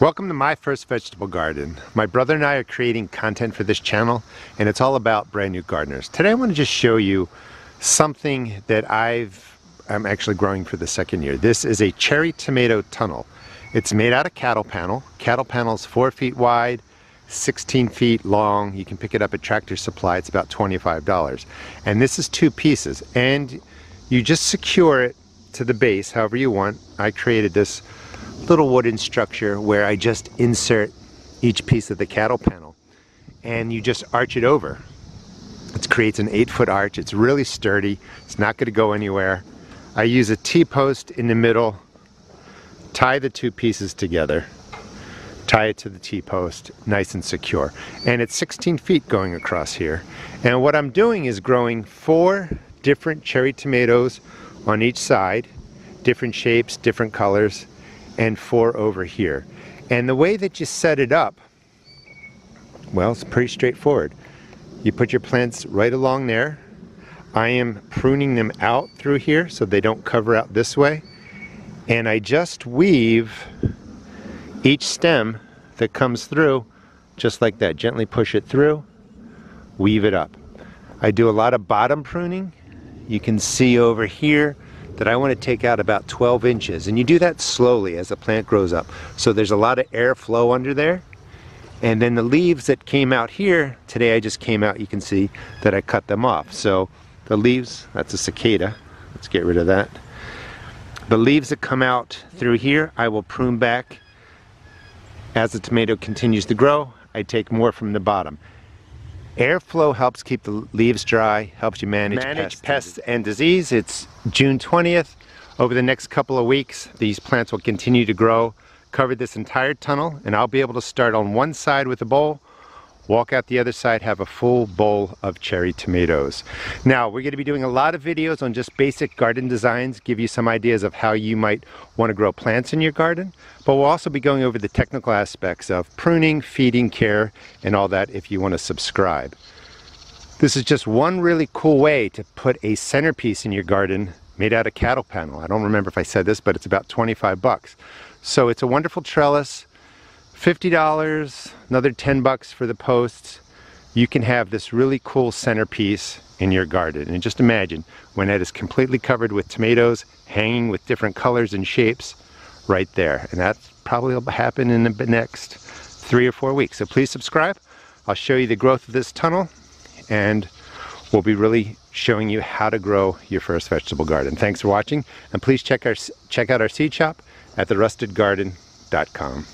Welcome to my first vegetable garden. My brother and I are creating content for this channel and it's all about brand new gardeners. Today I want to just show you something that I've I'm actually growing for the second year. This is a cherry tomato tunnel. It's made out of cattle panel. Cattle panel is four feet wide, 16 feet long. You can pick it up at Tractor Supply. It's about $25. And this is two pieces. And you just secure it to the base however you want. I created this little wooden structure where I just insert each piece of the cattle panel and you just arch it over. It creates an eight foot arch. It's really sturdy. It's not going to go anywhere. I use a T-post in the middle, tie the two pieces together, tie it to the T-post, nice and secure. And it's 16 feet going across here. And what I'm doing is growing four different cherry tomatoes on each side, different shapes, different colors, and four over here. And the way that you set it up, well, it's pretty straightforward. You put your plants right along there. I am pruning them out through here so they don't cover out this way. And I just weave each stem that comes through just like that. Gently push it through, weave it up. I do a lot of bottom pruning. You can see over here that I want to take out about 12 inches. And you do that slowly as the plant grows up. So there's a lot of airflow under there. And then the leaves that came out here, today I just came out, you can see that I cut them off. So the leaves, that's a cicada. Let's get rid of that. The leaves that come out through here, I will prune back. As the tomato continues to grow, I take more from the bottom. Airflow helps keep the leaves dry, helps you manage, manage pests, pests and disease. It's June 20th. Over the next couple of weeks, these plants will continue to grow, cover this entire tunnel, and I'll be able to start on one side with a bowl, walk out the other side, have a full bowl of cherry tomatoes. Now, we're gonna be doing a lot of videos on just basic garden designs, give you some ideas of how you might wanna grow plants in your garden, but we'll also be going over the technical aspects of pruning, feeding, care, and all that if you wanna subscribe. This is just one really cool way to put a centerpiece in your garden made out of cattle panel. I don't remember if I said this, but it's about 25 bucks. So it's a wonderful trellis, $50, another 10 bucks for the posts. You can have this really cool centerpiece in your garden. And just imagine when it is completely covered with tomatoes, hanging with different colors and shapes right there. And that probably will happen in the next three or four weeks. So please subscribe. I'll show you the growth of this tunnel and we'll be really showing you how to grow your first vegetable garden. Thanks for watching and please check, our, check out our seed shop at therustedgarden.com.